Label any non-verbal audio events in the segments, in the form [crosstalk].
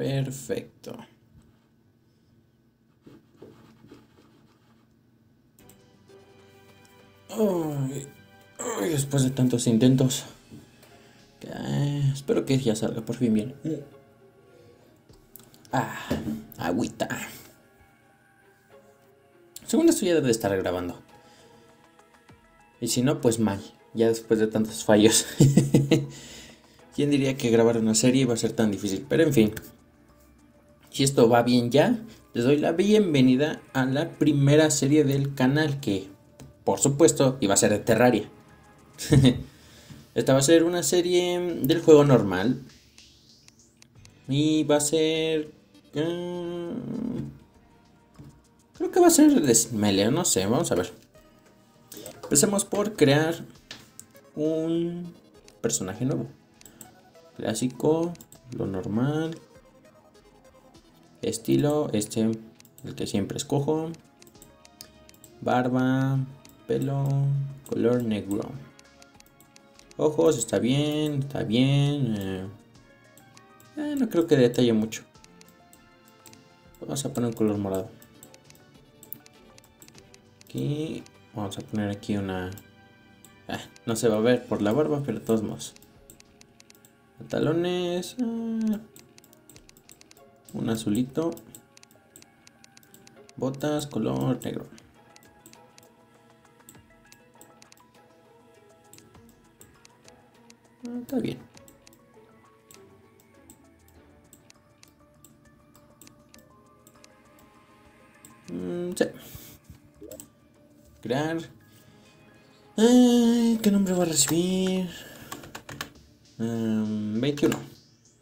Perfecto. después de tantos intentos. Espero que ya salga por fin bien. Ah, agüita. Según esto ya debe estar grabando. Y si no, pues mal. Ya después de tantos fallos. [laughs] ¿Quién diría que grabar una serie iba a ser tan difícil? Pero en fin. Si esto va bien ya, les doy la bienvenida a la primera serie del canal que, por supuesto, iba a ser de Terraria. [laughs] Esta va a ser una serie del juego normal. Y va a ser... Eh, creo que va a ser de Melee, no sé, vamos a ver. Empecemos por crear un personaje nuevo. Clásico, lo normal, Estilo, este, el que siempre escojo. Barba, pelo, color negro. Ojos, está bien, está bien. Eh, eh, no creo que detalle mucho. Vamos a poner un color morado. Aquí, vamos a poner aquí una... Ah, no se va a ver por la barba, pero de todos modos. Pantalones... Ah, un azulito, botas color negro. Ah, está bien. Mm. Crear. ¿Qué nombre va a recibir? 21. Mm,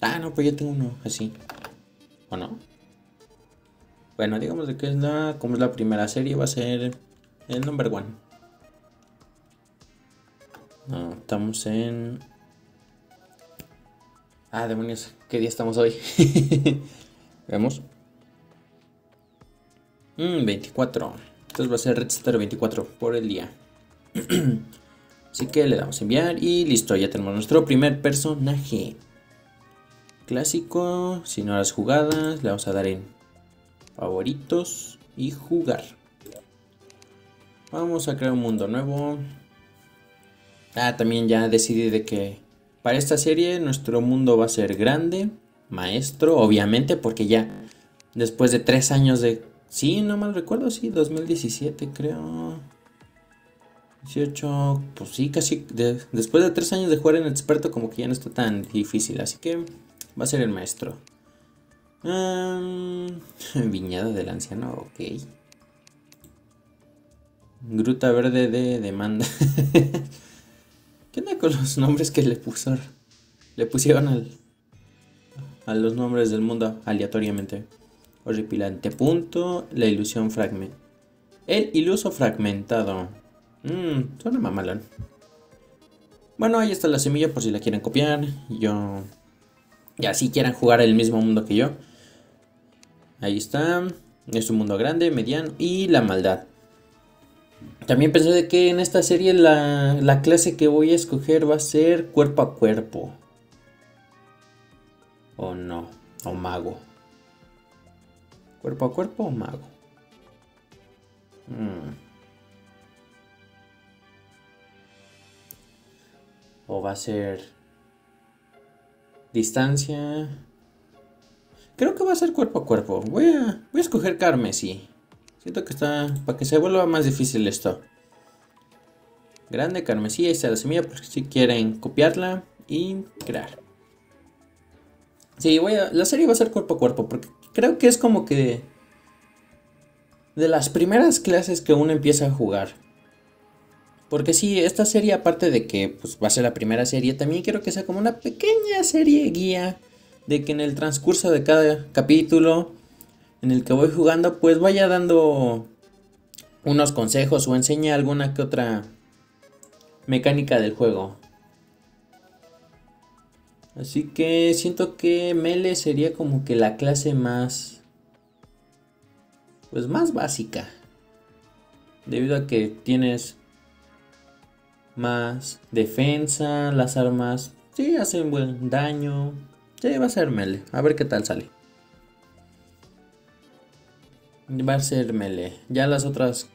ah, no, pues ya tengo uno así. ¿O no? Bueno, digamos de que es la, como es la primera serie, va a ser el number one. No, estamos en... Ah, demonios, ¿qué día estamos hoy? [laughs] Veamos. 24. Mm, Entonces va a ser Red 24 por el día. [clears throat] Así que le damos a enviar y listo, ya tenemos nuestro primer personaje clásico, sin horas jugadas, le vamos a dar en favoritos y jugar. Vamos a crear un mundo nuevo. Ah, también ya decidí de que para esta serie nuestro mundo va a ser grande, maestro, obviamente, porque ya después de tres años de... Sí, no mal recuerdo, sí, 2017 creo. 18, pues sí, casi después de tres años de jugar en experto como que ya no está tan difícil, así que Va a ser el maestro. [laughs] viñada del anciano, ok. Gruta verde de demanda. [laughs] ¿Qué onda con los nombres que le pusieron? Le pusieron al, a los nombres del mundo aleatoriamente. Horripilante punto, la ilusión fragment. El iluso fragmentado. Mmm, suena mamalón. Bueno, ahí está la semilla por si la quieren copiar. Yo y así quieran jugar el mismo mundo que yo. Ahí está. Es un mundo grande, mediano y la maldad. También pensé de que en esta serie la, la clase que voy a escoger va a ser cuerpo a cuerpo. O no, o mago. ¿Cuerpo a cuerpo o mago? Hmm. O va a ser Distancia. Creo que va a ser cuerpo a cuerpo. Voy a, voy a escoger carmesí. Siento que está... Para que se vuelva más difícil esto. Grande, carmesí. Ahí está la semilla por si quieren copiarla y crear. Sí, voy a... La serie va a ser cuerpo a cuerpo. Porque creo que es como que... De las primeras clases que uno empieza a jugar. Porque sí, esta serie, aparte de que pues, va a ser la primera serie, también quiero que sea como una pequeña serie guía de que en el transcurso de cada capítulo en el que voy jugando, pues vaya dando unos consejos o enseñe alguna que otra mecánica del juego. Así que siento que Mele sería como que la clase más... Pues más básica. Debido a que tienes más defensa, las armas sí hacen buen daño. Sí, va a ser melee, a ver qué tal sale. Va a ser melee. Ya las otras...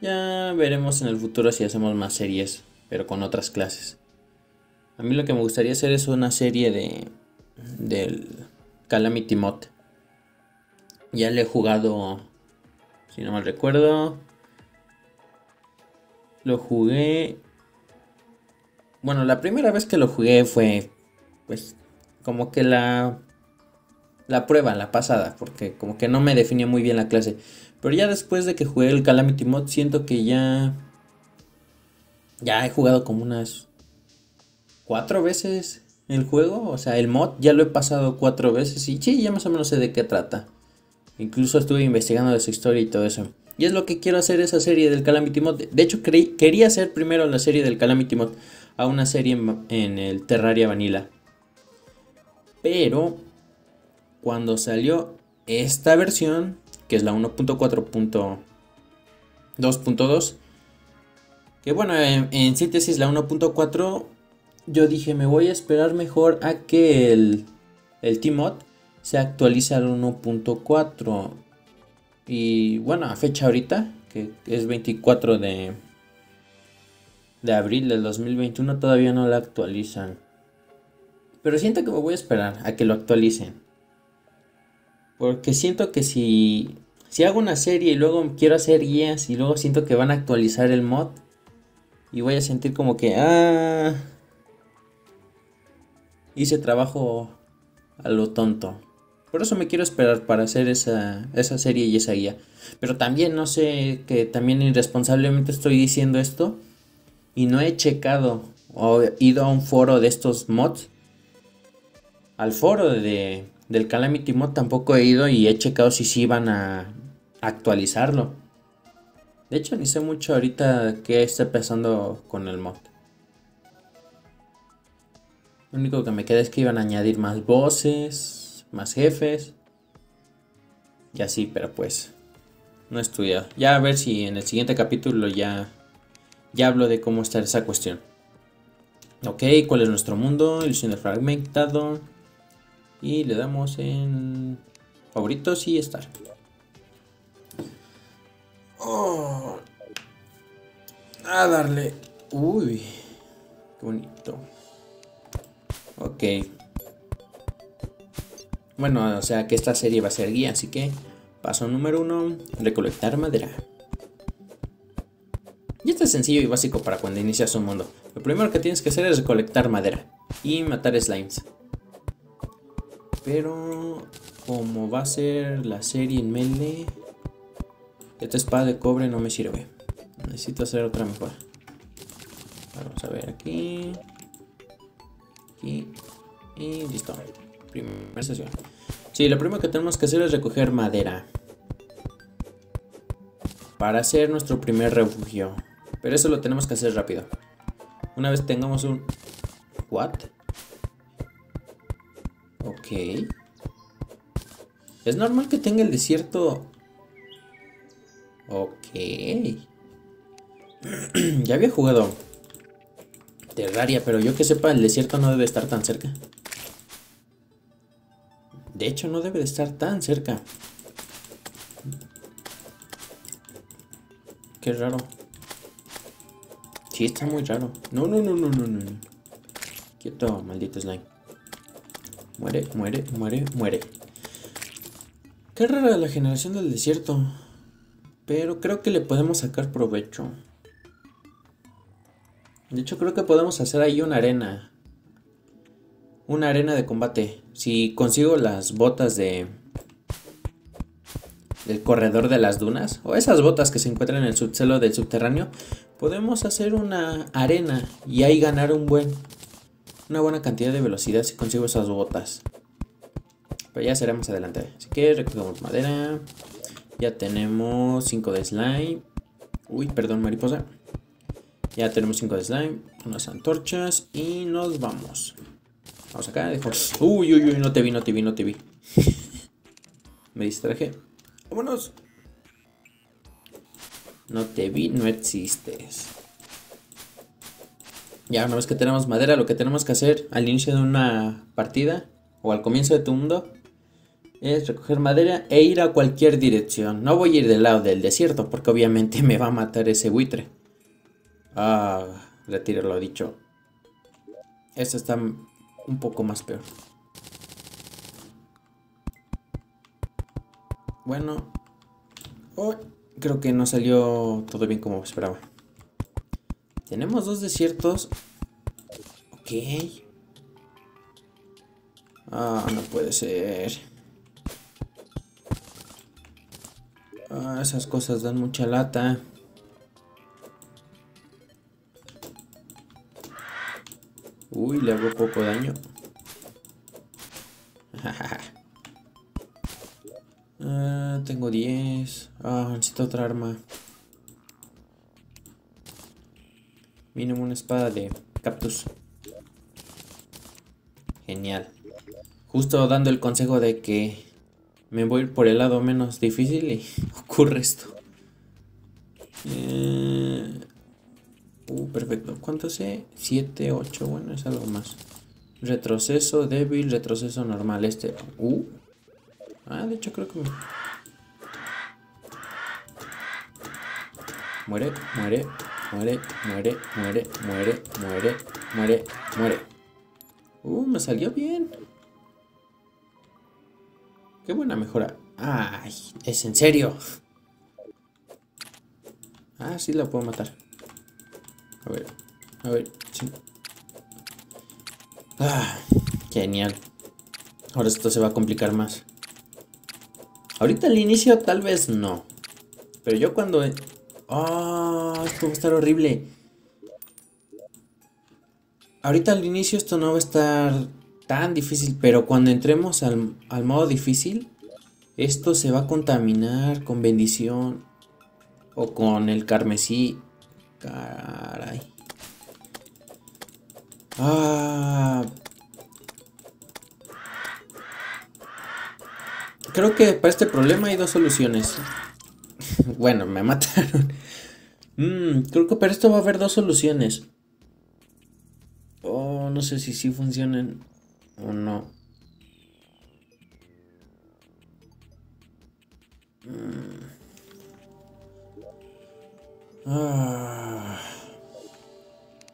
Ya veremos en el futuro si hacemos más series, pero con otras clases. A mí lo que me gustaría hacer es una serie de... Del Calamity Mod. Ya le he jugado, si no mal recuerdo, lo jugué. Bueno, la primera vez que lo jugué fue. Pues. Como que la la prueba, la pasada, porque como que no me definía muy bien la clase. Pero ya después de que jugué el Calamity Mod, siento que ya. Ya he jugado como unas. Cuatro veces el juego. O sea, el mod ya lo he pasado cuatro veces. Y sí, ya más o menos sé de qué trata. Incluso estuve investigando de su historia y todo eso. Y es lo que quiero hacer esa serie del Calamity Mod. De hecho, quería hacer primero la serie del Calamity Mod a una serie en, en el Terraria Vanilla. Pero cuando salió esta versión, que es la 1.4.2.2, que bueno, en, síntesis la 1.4, yo dije me voy a esperar mejor a que el, el T-Mod se actualice al 1.4. Y bueno, a fecha ahorita, que es 24 de, de abril del 2021, todavía no la actualizan. Pero siento que me voy a esperar a que lo actualicen. Porque siento que si, si hago una serie y luego quiero hacer guías y luego siento que van a actualizar el mod y voy a sentir como que, ah, hice trabajo a lo tonto. Por eso me quiero esperar para hacer esa, esa serie y esa guía. Pero también no sé que también irresponsablemente estoy diciendo esto y no he checado o ido a un foro de estos mods. Al foro de, del Calamity Mod tampoco he ido y he checado si sí iban a actualizarlo. De hecho, ni sé mucho ahorita qué está pasando con el mod. Lo único que me queda es que iban a añadir más voces, más jefes. Y así, pero pues no he estudiado. Ya a ver si en el siguiente capítulo ya, ya hablo de cómo está esa cuestión. Ok, ¿cuál es nuestro mundo? Ilusión de fragmentado. Y le damos en favoritos y estar. Oh. A darle. Uy. Qué bonito. Ok. Bueno, o sea que esta serie va a ser guía, así que paso número uno, recolectar madera. Y esto es sencillo y básico para cuando inicias un mundo. Lo primero que tienes que hacer es recolectar madera y matar slimes. Pero como va a ser la serie en melee, esta espada de cobre no me sirve. Necesito hacer otra mejor. Vamos a ver aquí. Aquí. Y listo. Primera sesión. Sí, lo primero que tenemos que hacer es recoger madera. Para hacer nuestro primer refugio. Pero eso lo tenemos que hacer rápido. Una vez tengamos un... ¿What? Ok. Es normal que tenga el desierto. Ok. [clears throat] ya había jugado Terraria, pero yo que sepa, el desierto no debe estar tan cerca. De hecho, no debe de estar tan cerca. Qué raro. Sí, está muy raro. No, no, no, no, no, no. Quieto, maldito slime. Muere, muere, muere, muere. Qué rara la generación del desierto. Pero creo que le podemos sacar provecho. De hecho, creo que podemos hacer ahí una arena. Una arena de combate. Si consigo las botas de... Del corredor de las dunas. O esas botas que se encuentran en el subsuelo del subterráneo. Podemos hacer una arena. Y ahí ganar un buen una buena cantidad de velocidad si consigo esas botas. Pero ya será más adelante. Así que recogemos madera. Ya tenemos 5 de slime. Uy, perdón, mariposa. Ya tenemos 5 de slime. Unas antorchas. Y nos vamos. Vamos acá. Dejo... Uy, uy, uy, no te vi, no te vi, no te vi. Me distraje. Vámonos. No te vi, no existes. Ya una vez que tenemos madera, lo que tenemos que hacer al inicio de una partida o al comienzo de tu mundo es recoger madera e ir a cualquier dirección. No voy a ir del lado del desierto porque obviamente me va a matar ese buitre. Ah, retiro lo dicho. Esto está un poco más peor. Bueno. Creo que no salió todo bien como esperaba. Tenemos dos desiertos. Ok. Ah, no puede ser. Ah, esas cosas dan mucha lata. Uy, le hago poco daño. [laughs] ah, tengo 10. Ah, necesito otra arma. Mínimo una espada de cactus. Genial. Justo dando el consejo de que me voy por el lado menos difícil y [laughs] ocurre esto. ¿Cuánto sé? 7, 8, bueno, es algo más. Retroceso débil, retroceso normal. Este. Uh. Ah, de hecho creo que Muere, muere, muere, muere, muere, muere, muere, muere, muere. Uh, me salió bien. Qué buena mejora. Ay, es en serio. Ah, sí la puedo matar. A ver, a ver, sí. Ah, genial. Ahora esto se va a complicar más. Ahorita al inicio tal vez no. Pero yo cuando... Ah, esto va a estar horrible. Ahorita al inicio esto no va a estar tan difícil, pero cuando entremos al, al modo difícil, esto se va a contaminar con bendición o con el carmesí. Caray. Ah. Creo que para este problema hay dos soluciones. [laughs] bueno, me mataron. Mm, creo que para esto va a haber dos soluciones. Oh, no sé si sí funcionan o no. Mm. Ah.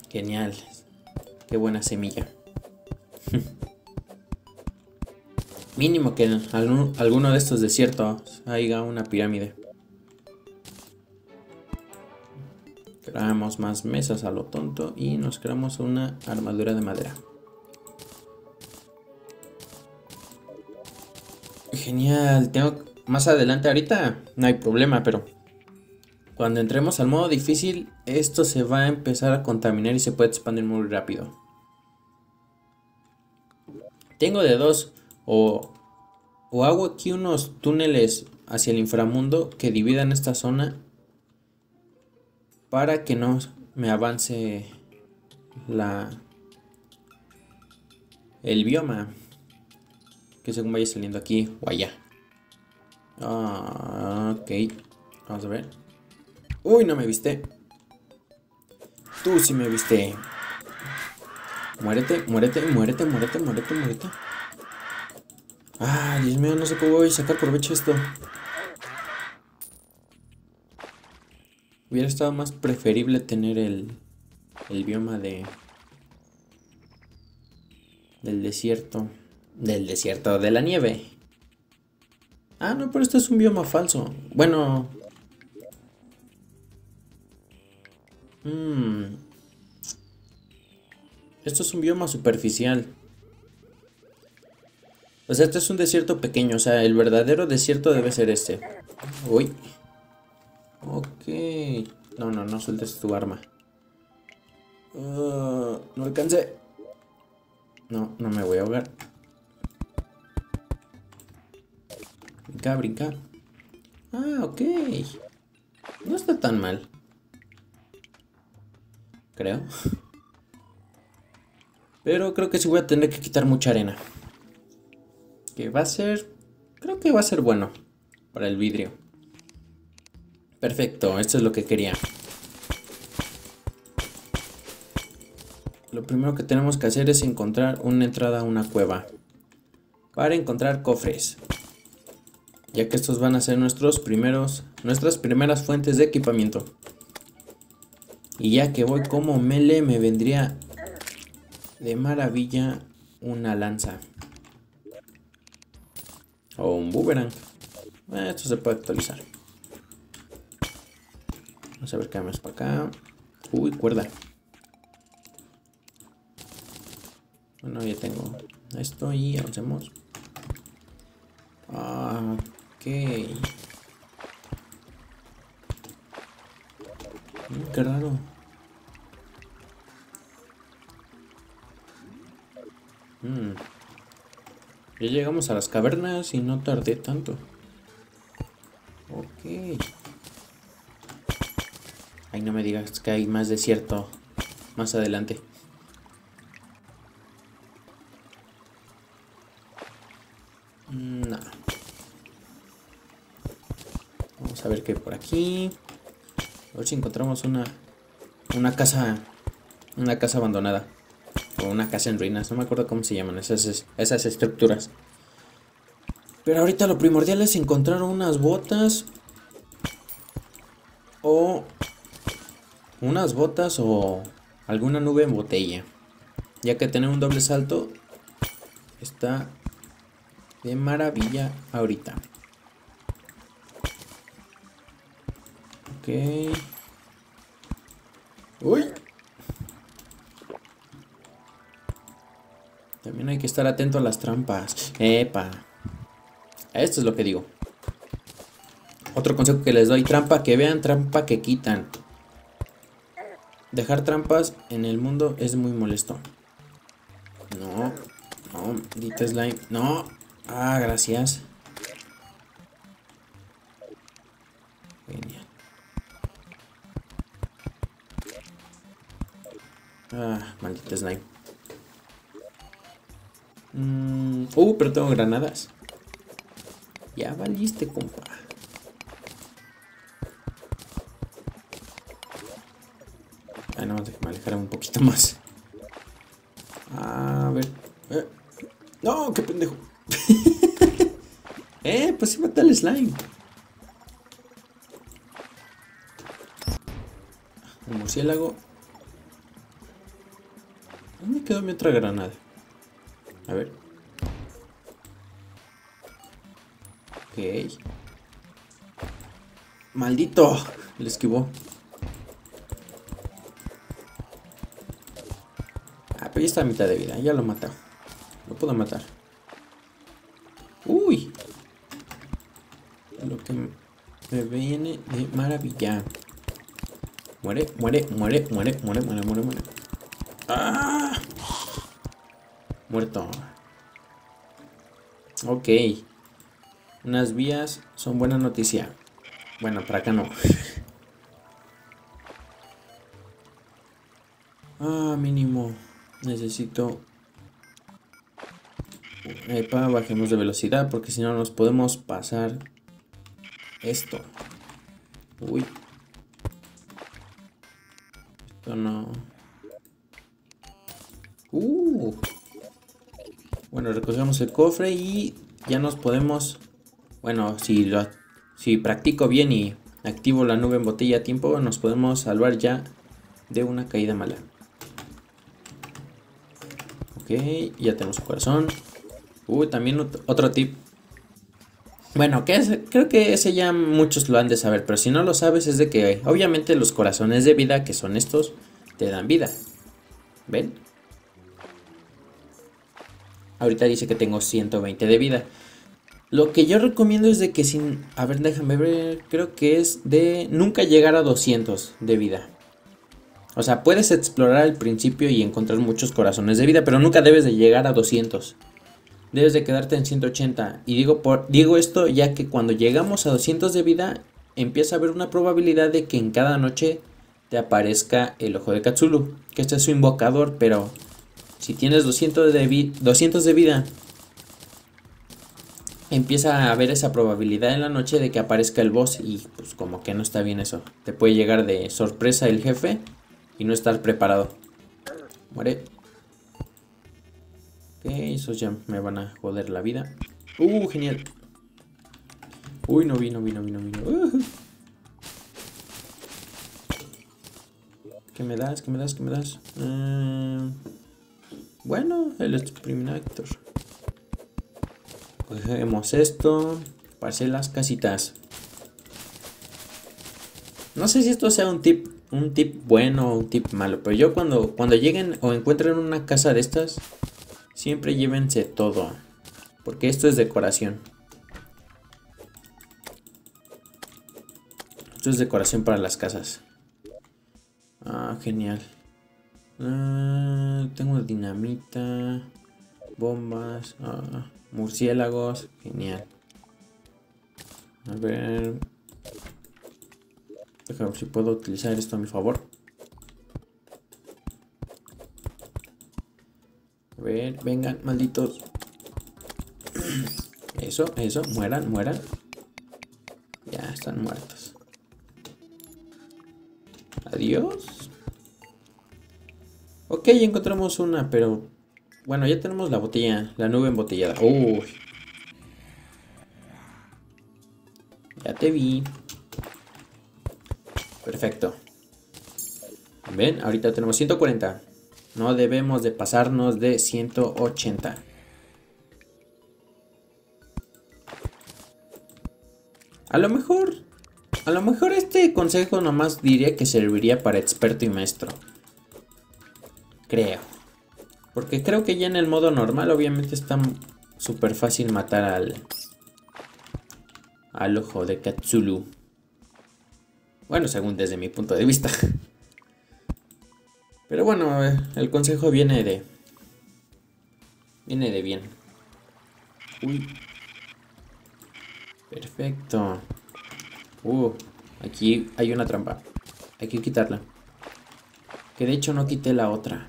Genial. Qué buena semilla. Mínimo que en alguno de estos desiertos haya una pirámide. Creamos más mesas a lo tonto y nos creamos una armadura de madera. Genial, tengo más adelante ahorita no hay problema, pero cuando entremos al modo difícil esto se va a empezar a contaminar y se puede expandir muy rápido. Tengo de dos o, o hago aquí unos túneles hacia el inframundo que dividan esta zona para que no me avance la el bioma que según vaya saliendo aquí o allá. Ah, ok. Vamos a ver. Uy, no me viste. Tú sí me viste. Muérete, muérete, muérete, muérete, muérete, muérete. Ah, Dios mío, no sé cómo voy a sacar provecho esto. Hubiera estado más preferible tener el, el bioma de... Del desierto. Del desierto de la nieve. Ah, no, pero esto es un bioma falso. Bueno. Mmm. Esto es un bioma superficial. O sea, este es un desierto pequeño. O sea, el verdadero desierto debe ser este. Uy. Ok. No, no, no sueltes tu arma. Uh, no alcancé. No, no me voy a ahogar. Brinca, brinca. Ah, ok. No está tan mal. Creo. [laughs] Pero creo que sí voy a tener que quitar mucha arena. Que va a ser... Creo que va a ser bueno para el vidrio. Perfecto, esto es lo que quería. Lo primero que tenemos que hacer es encontrar una entrada a una cueva. Para encontrar cofres. Ya que estos van a ser nuestros primeros, nuestras primeras fuentes de equipamiento. Y ya que voy como mele, me vendría de maravilla una lanza. O un boomerang. Eh, esto se puede actualizar. Vamos a ver qué más para acá. Uy, cuerda. Bueno, ya tengo esto y avancemos. Ok. Qué raro. Ya llegamos a las cavernas y no tardé tanto. Ok. Ay, no me digas que hay más desierto más adelante. No. Vamos a ver qué hay por aquí. A ver si encontramos una una casa una casa abandonada o una casa en ruinas, no me acuerdo cómo se llaman esas esas estructuras. Pero ahorita lo primordial es encontrar unas botas o unas botas o alguna nube en botella. Ya que tener un doble salto está de maravilla ahorita. Ok. Estar atento a las trampas. Epa. Esto es lo que digo. Otro consejo que les doy, trampa que vean, trampa que quitan. Dejar trampas en el mundo es muy molesto. No, no, dita slime, no. Ah, gracias. Genial. Ah, maldita slime. Mm, uh, pero tengo granadas. Ya valiste, compa. Ah, no, déjame alejar un poquito más. A ver. Eh. No, qué pendejo. [laughs] eh, pues sí mata el slime. El murciélago. ¿Dónde quedó mi otra granada? A ver. Ok. Maldito. Le esquivó. Ah, pero ya está a mitad de vida. Ya lo mató. Lo puedo matar. Uy. Lo que me viene de maravilla. Muere, muere, muere, muere, muere, muere, muere, muere. ¡Ah! Muerto. Ok. Unas vías son buena noticia. Bueno, para acá no. [laughs] Ah, mínimo. Necesito... Epa, bajemos de velocidad porque si no nos podemos pasar esto. Uy. Esto no... Bueno, recogemos el cofre y ya nos podemos... Bueno, si, lo, si practico bien y activo la nube en botella a tiempo, nos podemos salvar ya de una caída mala. Ok, ya tenemos corazón. Uy, también otro tip. Bueno, que creo que ese ya muchos lo han de saber, pero si no lo sabes es de que obviamente los corazones de vida, que son estos, te dan vida. ¿Ven? Ahorita dice que tengo 120 de vida. Lo que yo recomiendo es de que sin... A ver, déjame ver. Creo que es de nunca llegar a 200 de vida. O sea, puedes explorar al principio y encontrar muchos corazones de vida, pero nunca debes de llegar a 200. Debes de quedarte en 180. Y digo, por, digo esto ya que cuando llegamos a 200 de vida, empieza a haber una probabilidad de que en cada noche te aparezca el ojo de Katsulu. Que este es su invocador, pero si tienes 200 de, 200 de vida, empieza a haber esa probabilidad en la noche de que aparezca el boss y pues como que no está bien eso. Te puede llegar de sorpresa el jefe y no estar preparado. Muere. Ok, esos ya me van a joder la vida. Uh, genial. Uy, no vi, no vi, no vi, no vi. Uh. ¿Qué me das? ¿Qué me das? ¿Qué me das? Uh, bueno, el Exterminator. Cogemos esto. Parcelas, casitas. No sé si esto sea un tip, un tip bueno o un tip malo, pero yo cuando, cuando lleguen o encuentren una casa de estas, siempre llévense todo. Porque esto es decoración. Esto es decoración para las casas. Ah, genial. Ah, tengo dinamita, bombas, ah, murciélagos, genial. A ver. Déjame ver si puedo utilizar esto a mi favor. A ver, vengan, malditos. [clears throat] Eso, eso, mueran, mueran. Ya están muertos. Adiós. Ok, encontramos una, pero... Bueno, ya tenemos la botella, la nube embotellada. Uy. Ya te vi. Perfecto. Ven, ahorita tenemos 140. No debemos de pasarnos de 180. A lo mejor... A lo mejor este consejo nomás diría que serviría para experto y maestro. Creo. Porque creo que ya en el modo normal obviamente está súper fácil matar al... Al ojo de Katsulu. Bueno, según desde mi punto de vista. [laughs] Pero bueno, eh, el consejo viene de... Viene de bien. Uy. Perfecto. Uh, aquí hay una trampa. Hay que quitarla. Que de hecho no quité la otra.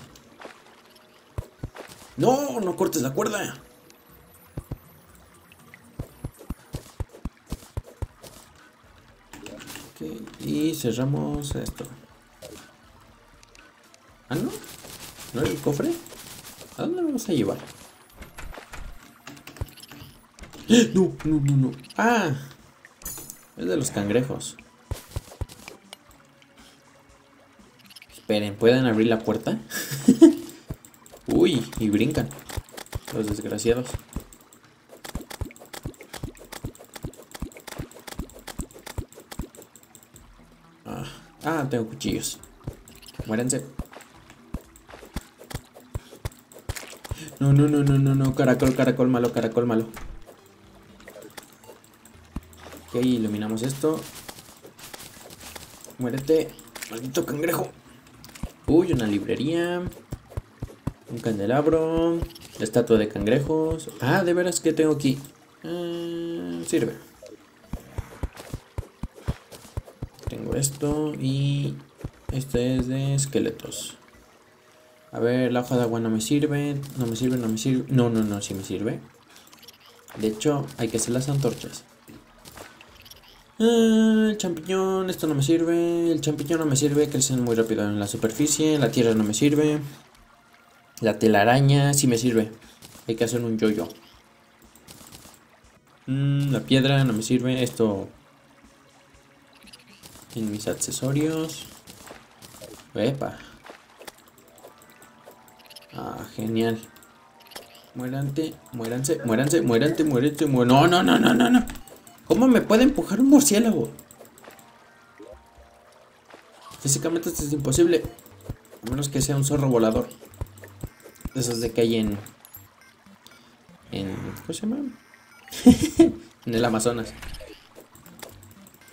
No, no cortes la cuerda. Ok, y cerramos esto. Ah, no. ¿No era el cofre? ¿A dónde vamos a llevar? No, no, no, no. Ah, es de los cangrejos. Esperen, ¿pueden abrir la puerta? [laughs] Uy, y brincan. Los desgraciados. Ah, ah tengo cuchillos. Muérense. No, no, no, no, no, no. Caracol, caracol malo, caracol malo. Ok, iluminamos esto. Muérete, maldito cangrejo. Uy, una librería. Un candelabro. Estatua de cangrejos. Ah, de veras que tengo aquí. Eh, sirve. Tengo esto y este es de esqueletos. A ver, la hoja de agua no me sirve. No me sirve, no me sirve. No, no, no, sí me sirve. De hecho, hay que hacer las antorchas. Ah, el champiñón, esto no me sirve. El champiñón no me sirve, crecen muy rápido en la superficie. La tierra no me sirve. La telaraña sí me sirve. Hay que hacer un yoyo. -yo. Mm, la piedra no me sirve. Esto en mis accesorios. Epa. Ah, genial. Muérante, muéranse, muéranse, muérante, muérete, mu No, no, no, no, no, no. ¿Cómo me puede empujar un murciélago? Físicamente esto es imposible. A menos que sea un zorro volador. De esos de que hay en... En... ¿Cómo se llama? [laughs] en el Amazonas.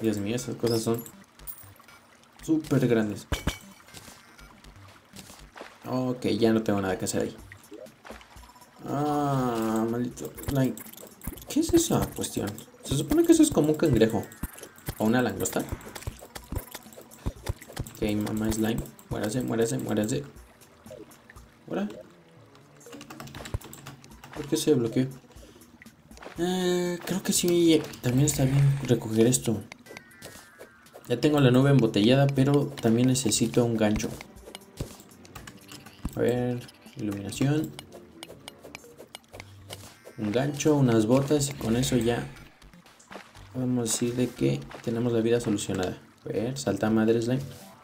Dios mío, esas cosas son... Súper grandes. Ok, ya no tengo nada que hacer ahí. Ah, maldito. ¿Qué es esa cuestión? Se supone que eso es como un cangrejo. O una langosta. Ok, mamá slime. Muérase, muérase, muérase. ¿Ahora? ¿Por qué se bloqueó? Eh, creo que sí, también está bien recoger esto. Ya tengo la nube embotellada, pero también necesito un gancho. A ver, iluminación. Un gancho, unas botas y con eso ya podemos decir de que tenemos la vida solucionada. A ver, salta madre slime.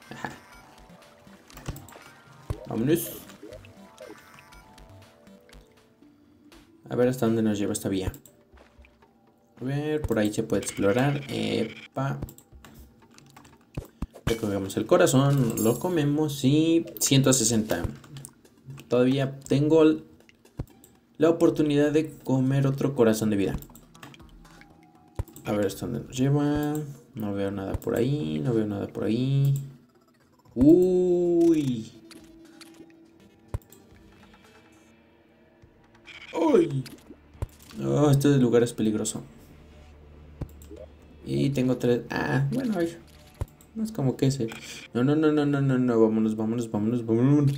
Ajá. Vámonos. A ver hasta dónde nos lleva esta vía. A ver, por ahí se puede explorar. Epa. Recogemos el corazón, lo comemos y 160. Todavía tengo la oportunidad de comer otro corazón de vida. A ver hasta dónde nos lleva. No veo nada por ahí, no veo nada por ahí. Uy. Uy. Oh, este lugar es peligroso. Y tengo tres. Ah, bueno, no es como que ese. No, no, no, no, no, no, no. Vámonos, vámonos, vámonos, vámonos.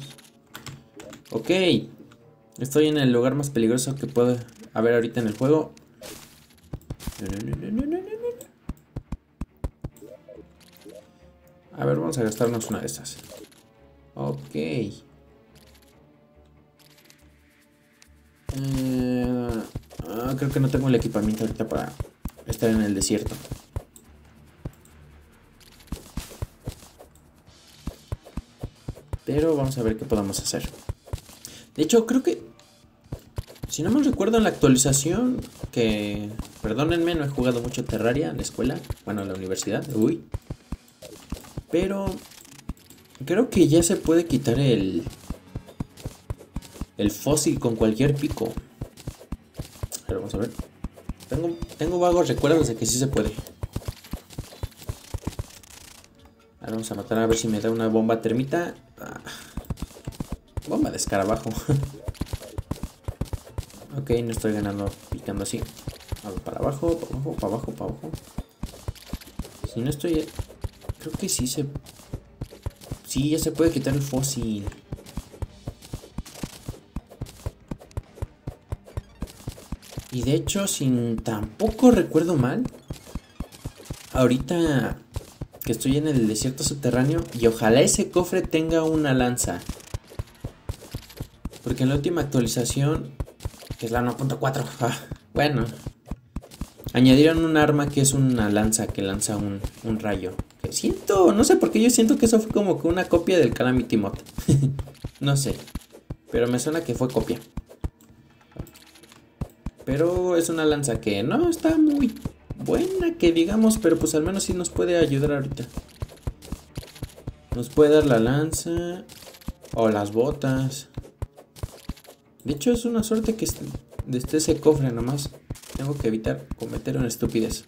Ok. Estoy en el lugar más peligroso que puedo haber ahorita en el juego. A ver, vamos a gastarnos una de estas. Ok. Eh, creo que no tengo el equipamiento ahorita para estar en el desierto. Pero vamos a ver qué podemos hacer. De hecho, creo que... Si no me recuerdo en la actualización, que... Perdónenme, no he jugado mucho Terraria en la escuela. Bueno, en la universidad. Uy. Pero... Creo que ya se puede quitar el... El fósil con cualquier pico. Ver, vamos a ver. Tengo, tengo vagos recuerdos de que sí se puede. Ahora vamos a matar a ver si me da una bomba termita. Ah. Bomba de escarabajo. [laughs] ok, no estoy ganando picando así. para abajo, para abajo, para abajo, para abajo. Si no estoy... Creo que sí se... Sí, ya se puede quitar el fósil. Y de hecho, sin tampoco recuerdo mal, ahorita que estoy en el desierto subterráneo y ojalá ese cofre tenga una lanza. Porque en la última actualización, que es la 1.4, ah, bueno, añadieron un arma que es una lanza que lanza un, un, rayo. Siento, no sé por qué yo siento que eso fue como que una copia del Calamity Mod. [laughs] no sé, pero me suena que fue copia. Pero es una lanza que no está muy buena que digamos, pero pues al menos sí nos puede ayudar ahorita. Nos puede dar la lanza o las botas. De hecho es una suerte que esté ese cofre nomás. Tengo que evitar cometer una estupidez.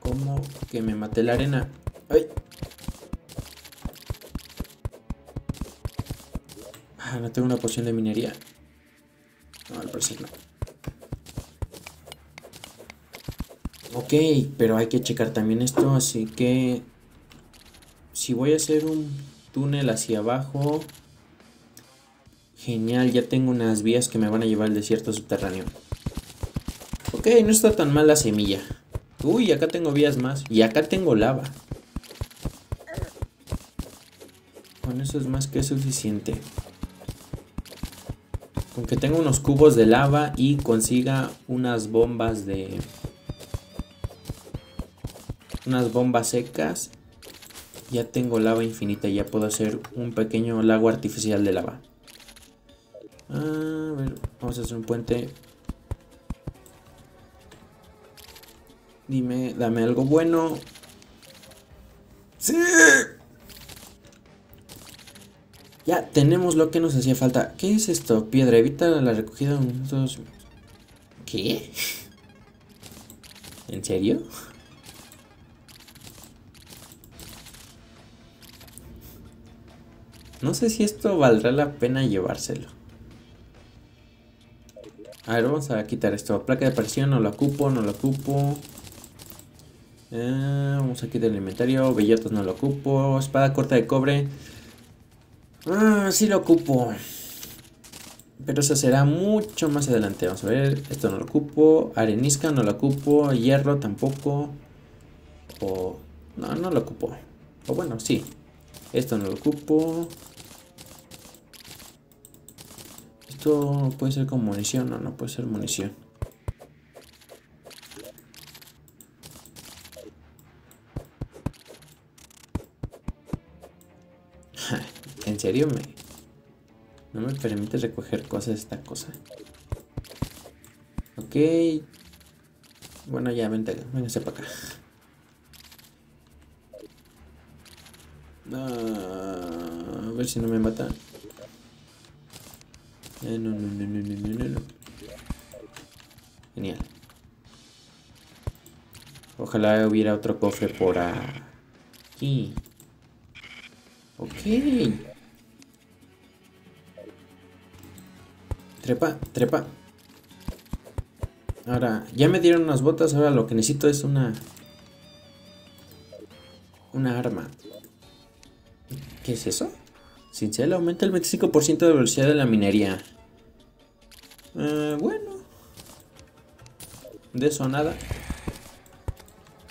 Como que me maté la arena. ¡Ay! Ah, no tengo una poción de minería. No, al parecer no. Ok, pero hay que checar también esto, así que... Si voy a hacer un túnel hacia abajo... Genial, ya tengo unas vías que me van a llevar al desierto subterráneo. Ok, no está tan mal la semilla. Uy, acá tengo vías más. Y acá tengo lava. Con eso es más que suficiente. Con que tenga unos cubos de lava y consiga unas bombas de... Unas bombas secas. Ya tengo lava infinita, ya puedo hacer un pequeño lago artificial de lava. A ver, vamos a hacer un puente. Dime, dame algo bueno. ¡Sí! Ya tenemos lo que nos hacía falta. ¿Qué es esto? Piedra, evita la recogida minutos. ¿Qué? [laughs] ¿En serio? No sé si esto valdrá la pena llevárselo. A ver, vamos a quitar esto. Placa de aparición, no la ocupo, no la ocupo. Eh, vamos a quitar el inventario. Bellotas no lo ocupo. Espada corta de cobre. Ah, sí lo ocupo. Pero eso será mucho más adelante. Vamos a ver. Esto no lo ocupo. Arenisca no lo ocupo. Hierro tampoco. O... No, no lo ocupo. O bueno, sí. Esto no lo ocupo. Esto puede ser con munición. No, no puede ser munición. [laughs] ¿En serio me... No me permite recoger cosas esta cosa? Ok. Bueno, ya, vente, véngase para acá. a ver si no me mata. Eh, no, no, no, no, no, no, no. Genial. Ojalá hubiera otro cofre por aquí. Ok. Trepa, trepa. Ahora, ya me dieron unas botas, ahora lo que necesito es una... Una arma. ¿Qué es eso? Cincel aumenta el 25% de velocidad de la minería. Eh, bueno. De eso nada.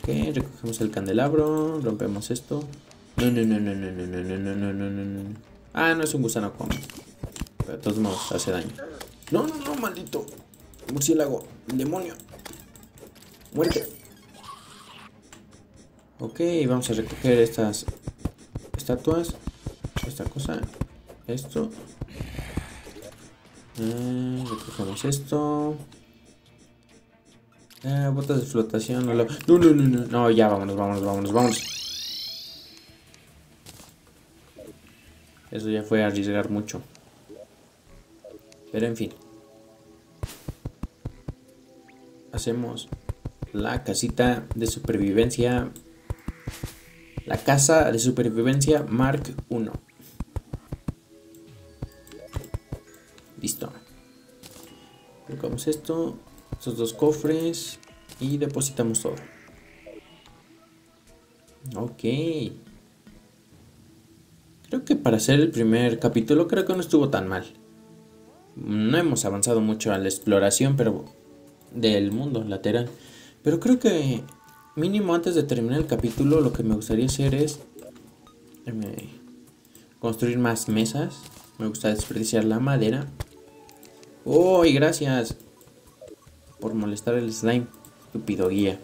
Ok, recogemos el candelabro, rompemos esto. No, no, no, no, no, no, no, no, no, no, no, no. Ah, no es un gusano común. Pero de todos modos hace daño. No, no, no, maldito. Murciélago. Demonio. Muerte. Ok, vamos a recoger estas estatuas. Esta cosa. Esto. Eh, recogemos esto. Eh, botas de flotación. No, no, no, no, no. No, ya vámonos, vámonos, vámonos, vámonos. Eso ya fue arriesgar mucho. Pero en fin. Hacemos la casita de supervivencia. La casa de supervivencia Mark 1. Listo. Colocamos esto, estos dos cofres y depositamos todo. Ok. Creo que para hacer el primer capítulo creo que no estuvo tan mal no hemos avanzado mucho a la exploración pero del mundo lateral. Pero creo que mínimo antes de terminar el capítulo lo que me gustaría hacer es construir más mesas. Me gusta desperdiciar la madera. ¡Oh! Y gracias por molestar el slime, estúpido guía.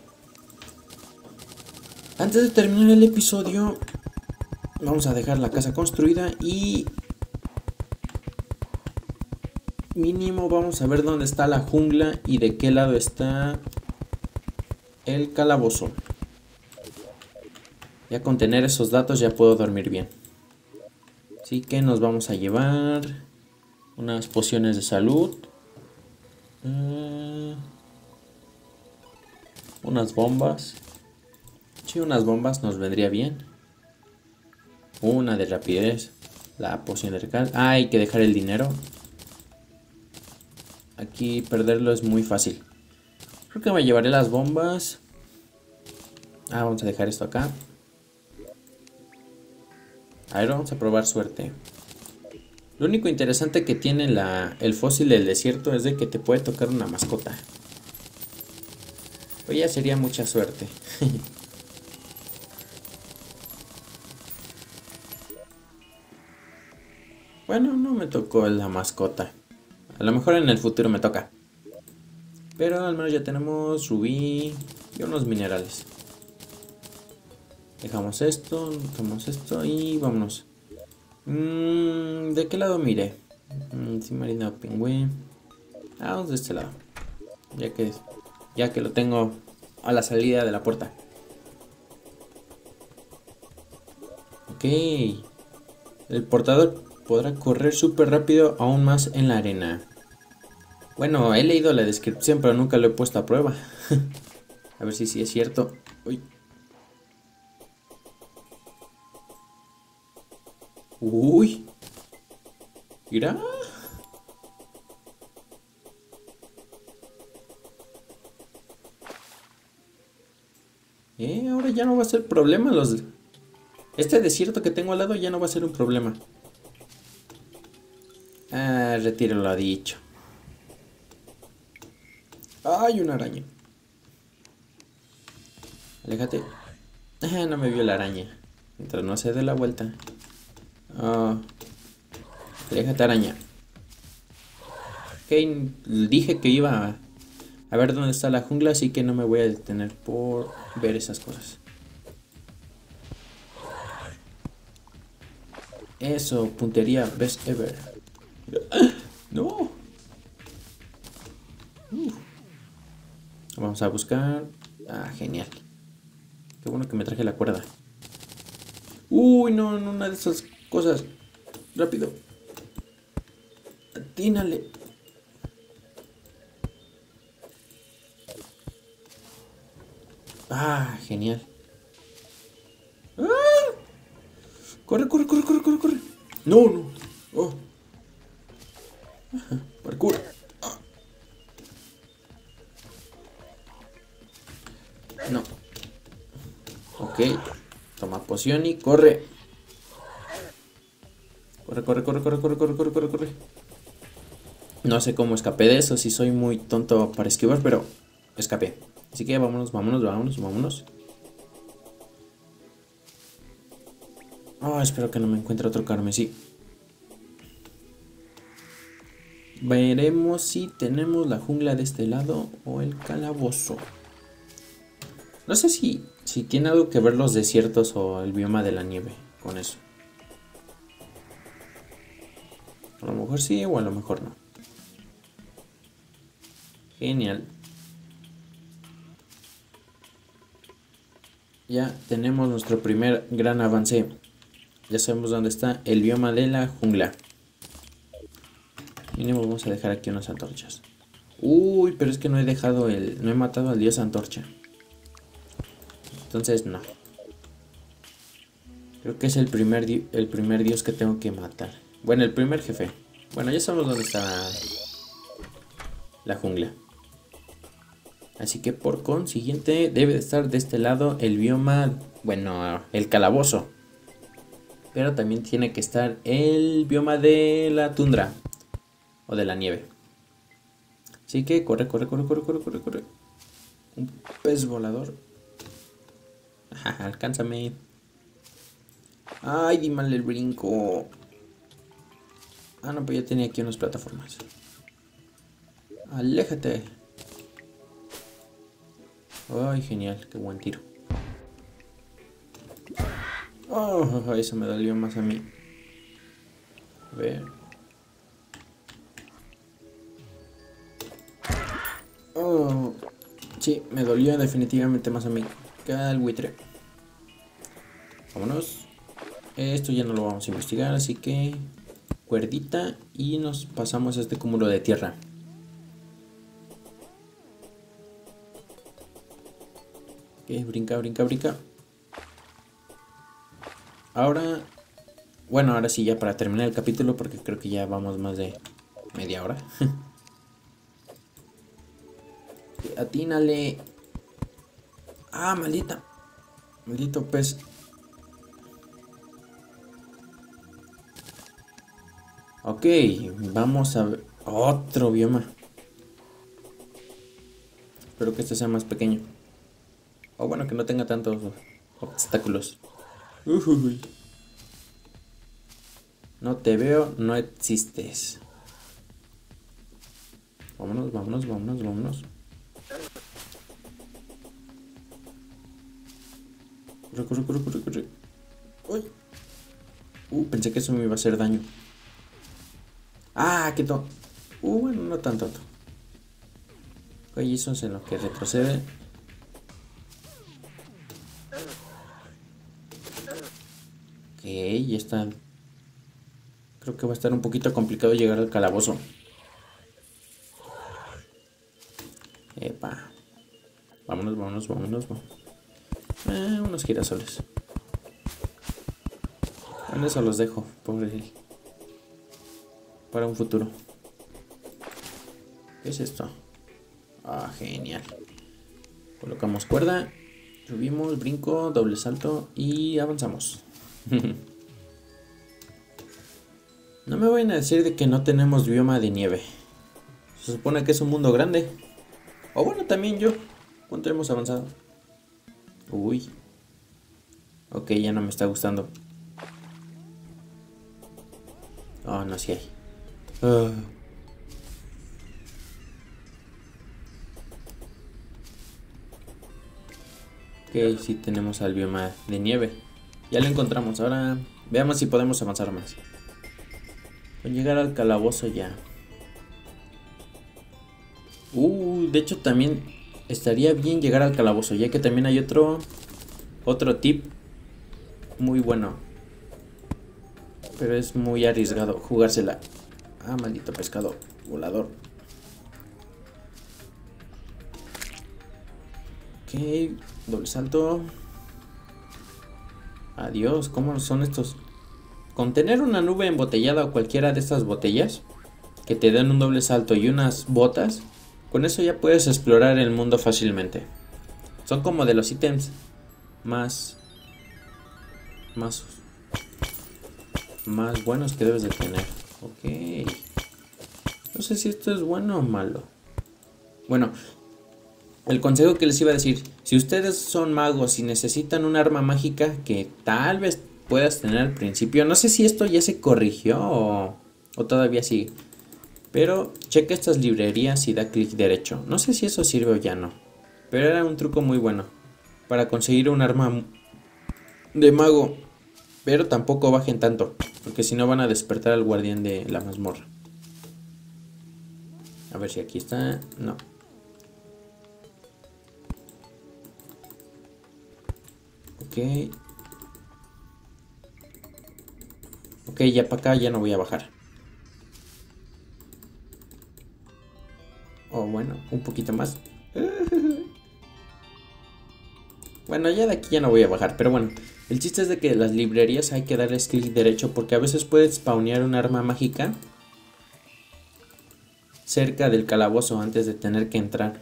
Antes de terminar el episodio, vamos a dejar la casa construida y mínimo vamos a ver dónde está la jungla y de qué lado está el calabozo. Ya con tener esos datos ya puedo dormir bien. Así que nos vamos a llevar unas pociones de salud. Eh, unas bombas. Sí, unas bombas nos vendría bien. Una de rapidez. La poción de recarga. Ah, hay que dejar el dinero. Aquí perderlo es muy fácil. Creo que me llevaré las bombas. Ah, vamos a dejar esto acá. A ver, vamos a probar suerte. Lo único interesante que tiene la, el fósil del desierto es de que te puede tocar una mascota. Pues ya sería mucha suerte. [laughs] bueno, no me tocó la mascota. A lo mejor en el futuro me toca. Pero al menos ya tenemos rubí y unos minerales. Dejamos esto, dejamos esto y vámonos. Mm, ¿De qué lado mire? Mm, sí, marina pingüín. Ah, vamos de este lado. Ya que, ya que lo tengo a la salida de la puerta. Ok. El portador podrá correr súper rápido aún más en la arena. Bueno, he leído la descripción, pero nunca lo he puesto a prueba. [laughs] a ver si sí es cierto. Uy. Uy. Mira. Eh, ahora ya no va a ser problema los... Este desierto que tengo al lado ya no va a ser un problema. Ah, retiro lo dicho. Ay, una araña. Aléjate. Ah, no me vio la araña. Mientras no se dé la vuelta. Oh. Aléjate, araña. Ok, dije que iba a ver dónde está la jungla, así que no me voy a detener por ver esas cosas. Eso, puntería best ever. Vamos a buscar. Ah, genial. Qué bueno que me traje la cuerda. Uy, no, no, una de esas cosas. Rápido. Atínale. Ah, genial. ¡Ah! Corre, corre, corre, corre, corre, corre. No, no. Oh. Parkour. Toma poción y corre. Corre, corre, corre, corre, corre, corre, corre, corre, corre. No sé cómo escapé de eso, si soy muy tonto para esquivar, pero escapé. Así que vámonos, vámonos, vámonos, vámonos. Oh, espero que no me encuentre otro carmesí. Veremos si tenemos la jungla de este lado o el calabozo. No sé si, si tiene algo que ver los desiertos o el bioma de la nieve con eso. A lo mejor sí o a lo mejor no. Genial. Ya tenemos nuestro primer gran avance. Ya sabemos dónde está el bioma de la jungla. Mínimo vamos a dejar aquí unas antorchas. Uy, pero es que no he dejado el... No he matado al dios antorcha. Entonces no. Creo que es el primer, dios que tengo que matar. Bueno, el primer jefe. Bueno, ya sabemos dónde está la jungla. Así que por consiguiente debe de estar de este lado el bioma, bueno, el calabozo. Pero también tiene que estar el bioma de la tundra o de la nieve. Así que corre, corre, corre, corre, corre, corre, corre. Un pez volador. Alcánzame. Ay, di mal el brinco. Ah, no, pues ya tenía aquí unas plataformas. Aléjate. Ay, genial, qué buen tiro. Oh, eso me dolió más a mí. A ver. Oh, sí, me dolió definitivamente más a mí que al buitre. Vámonos. Esto ya no lo vamos a investigar, así que cuerdita y nos pasamos a este cúmulo de tierra. brinca, brinca, brinca. Ahora, bueno, ahora sí, ya para terminar el capítulo, porque creo que ya vamos más de media hora. [laughs] Atínale. Ah, maldita. Maldito pez. Ok, vamos a ver otro bioma. Espero que este sea más pequeño. O bueno, que no tenga tantos obstáculos. No te veo, no existes. Vámonos, vámonos, vámonos, vámonos. Corre, corre, corre, corre, corre. Uy. Uh, pensé que eso me iba a hacer daño. Ah, qué to. Uh, bueno, no tanto. Ok, es en lo que retrocede. ya está. Creo que va a estar un poquito complicado llegar al calabozo. Epa. Vámonos, vámonos, vámonos. Eh, unos girasoles. En eso los dejo, pobre Para un futuro. ¿Qué es esto? Ah, genial. Colocamos cuerda. Subimos, brinco, doble salto y avanzamos. [laughs] no me vayan a decir de que no tenemos bioma de nieve. Se supone que es un mundo grande. O bueno, también yo. ¿Cuánto hemos avanzado? Uy. Ok, ya no me está gustando. Oh, no, sí hay. Uh. Ok, sí tenemos al bioma de nieve. Ya lo encontramos. Ahora veamos si podemos avanzar más. Con llegar al calabozo ya. Uh, de hecho también estaría bien llegar al calabozo, ya que también hay otro otro tip muy bueno. Pero es muy arriesgado jugársela. Ah, maldito pescado volador. Ok, doble salto. Adiós, ¿cómo son estos? Con tener una nube embotellada o cualquiera de estas botellas que te den un doble salto y unas botas, con eso ya puedes explorar el mundo fácilmente. Son como de los ítems más más más buenos que debes de tener. Ok. No sé si esto es bueno o malo. Bueno, el consejo que les iba a decir, si ustedes son magos y necesitan un arma mágica que tal vez puedas tener al principio, no sé si esto ya se corrigió o, o todavía sigue. Pero checa estas librerías y da clic derecho. No sé si eso sirve o ya no. Pero era un truco muy bueno. Para conseguir un arma de mago. Pero tampoco bajen tanto. Porque si no van a despertar al guardián de la mazmorra. A ver si aquí está. No. Ok. Ok, ya para acá ya no voy a bajar. O bueno, un poquito más. Bueno, ya de aquí ya no voy a bajar, pero bueno. El chiste es de que las librerías hay que darles clic derecho porque a veces puedes spawnear un arma mágica cerca del calabozo antes de tener que entrar.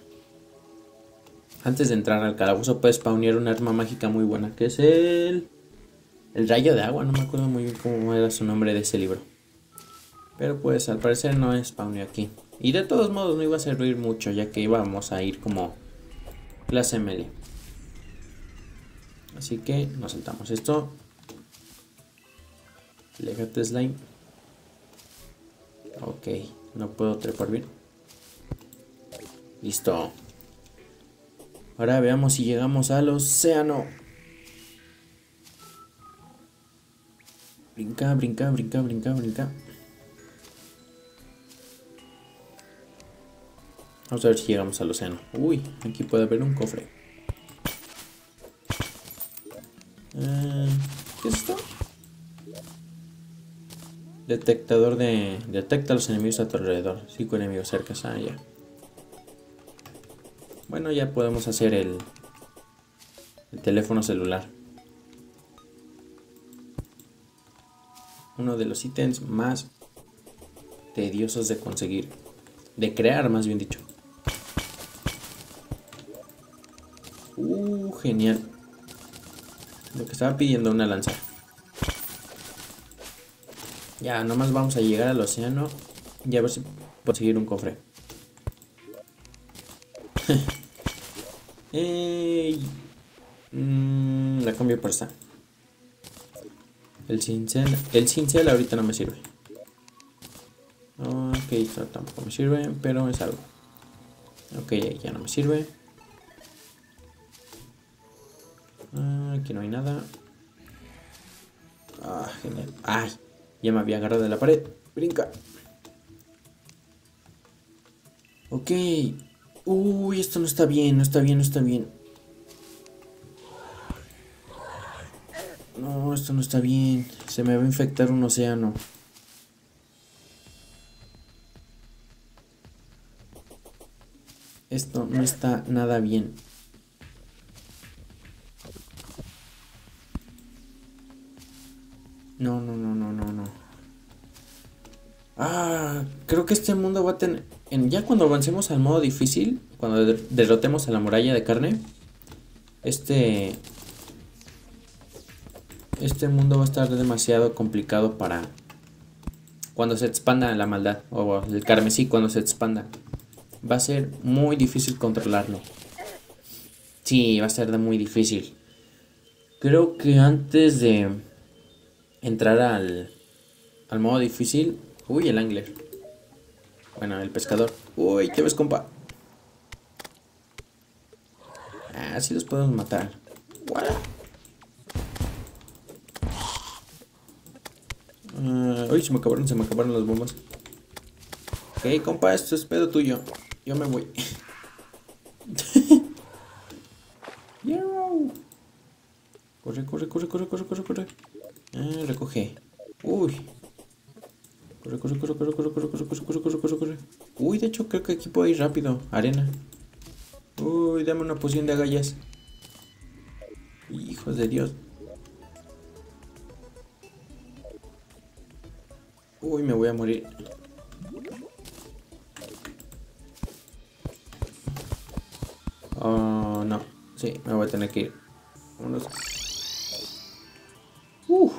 Antes de entrar al calabozo puedes spawnear un arma mágica muy buena, que es el... El rayo de agua, no me acuerdo muy bien cómo era su nombre de ese libro. Pero pues al parecer no es spawneo aquí. Y de todos modos no iba a servir mucho ya que íbamos a ir como clase melee. Así que nos saltamos esto. Légate slime. Ok, no puedo trepar bien. Listo. Ahora veamos si llegamos al océano. Brinca, brinca, brinca, brinca, brinca. Vamos a ver si llegamos al océano. Uy, aquí puede haber un cofre. Eh, ¿Qué es esto? Detectador de... Detecta a los enemigos a tu alrededor. Cinco enemigos cerca. Ah, ya. Bueno, ya podemos hacer el... El teléfono celular. Uno de los ítems más tediosos de conseguir. De crear, más bien dicho. Uh, genial. Lo que estaba pidiendo una lanza. Ya, nomás vamos a llegar al océano y a ver si conseguir un cofre. [laughs] Mm, la cambio por esta. El cincel, el cincel ahorita no me sirve. Ok, esto tampoco me sirve, pero es algo. Ok, ya no me sirve. No hay nada. Ah, genial. Ay, ya me había agarrado de la pared. Brinca. Ok. Uy, esto no está bien, no está bien, no está bien. No, esto no está bien. Se me va a infectar un océano. Esto no está nada bien. No, no, no, no, no, no. Ah, creo que este mundo va a tener... ya cuando avancemos al modo difícil, cuando derrotemos a la muralla de carne, este este mundo va a estar demasiado complicado para cuando se expanda la maldad o el carmesí cuando se expanda. Va a ser muy difícil controlarlo. Sí, va a ser muy difícil. Creo que antes de entrar al, al modo difícil... Uy, el angler. Bueno, el pescador. Uy, ¿qué ves, compa? Ah, sí los podemos matar. Uh, uy, se me acabaron, se me acabaron las bombas. Ok, compa, esto es pedo tuyo. Yo me voy. [laughs] corre, corre, corre, corre, corre, corre, corre. Ah, recoge. Uy. Corre, corre, corre, corre, corre, corre, corre, corre, corre, corre, corre, corre. Uy, de hecho creo que aquí puedo ir rápido. Arena. Uy, dame una poción de agallas. Hijos de Dios. Uy, me voy a morir. Oh, no. Sí, me voy a tener que ir. Vámonos. Uf.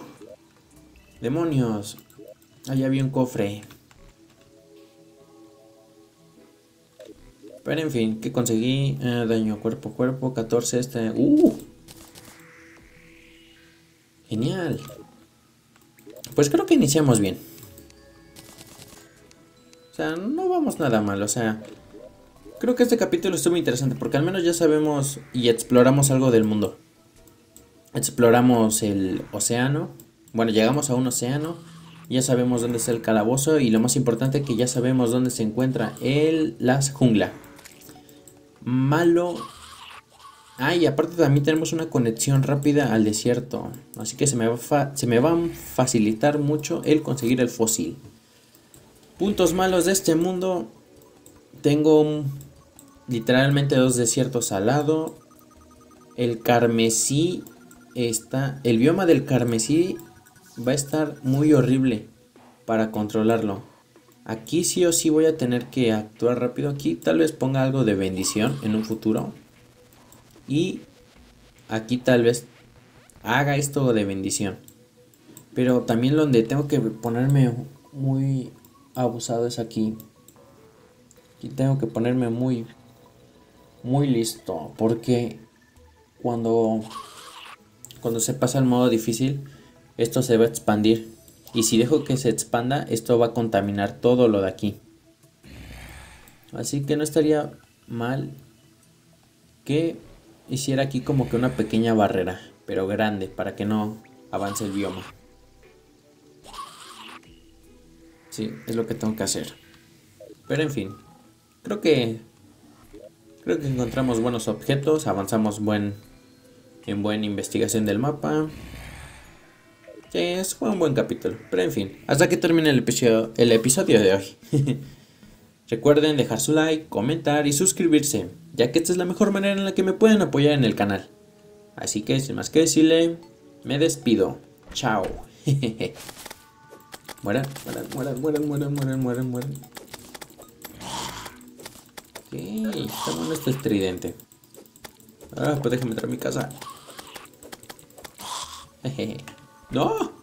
Demonios. Allá había un cofre. Pero en fin, que conseguí eh, daño cuerpo a cuerpo, 14 este. ¡Uh! Genial. Pues creo que iniciamos bien no vamos nada mal, o sea, creo que este capítulo estuvo interesante porque al menos ya sabemos y exploramos algo del mundo. Exploramos el océano, bueno, llegamos a un océano, ya sabemos dónde está el calabozo y lo más importante que ya sabemos dónde se encuentra el las jungla. Malo. Ah, y aparte también tenemos una conexión rápida al desierto, así que se me se me va a facilitar mucho el conseguir el fósil. Puntos malos de este mundo. Tengo literalmente dos desiertos al lado. El carmesí está... El bioma del carmesí va a estar muy horrible para controlarlo. Aquí sí o sí voy a tener que actuar rápido. Aquí tal vez ponga algo de bendición en un futuro. Y aquí tal vez haga esto de bendición. Pero también donde tengo que ponerme muy abusado es aquí. Y tengo que ponerme muy, muy listo. Porque cuando, cuando se pasa al modo difícil, esto se va a expandir. Y si dejo que se expanda, esto va a contaminar todo lo de aquí. Así que no estaría mal que hiciera aquí como que una pequeña barrera, pero grande, para que no avance el bioma. Sí, es lo que tengo que hacer. Pero en fin, creo que creo que encontramos buenos objetos, avanzamos buen en buena investigación del mapa. Fue un buen capítulo. Pero en fin, hasta que termine el episodio, el episodio de hoy. [laughs] Recuerden dejar su like, comentar y suscribirse, ya que esta es la mejor manera en la que me pueden apoyar en el canal. Así que sin más que decirle, me despido. Chao. [laughs] Mueran, mueran, mueran, mueran, mueran, mueran, mueran. Ok, está bueno este estridente. Ah, pues déjame entrar a mi casa. 嘿嘿，no。